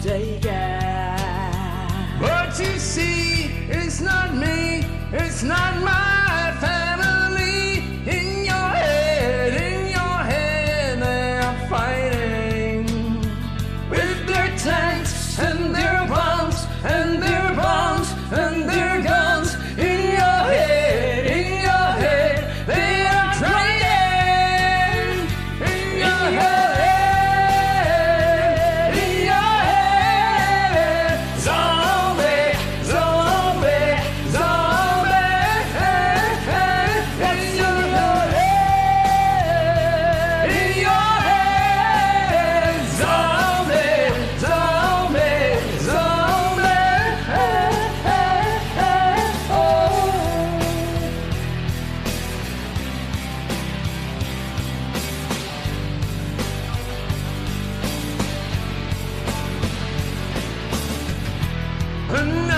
mistaken. But you see, it's not me, it's not my. remember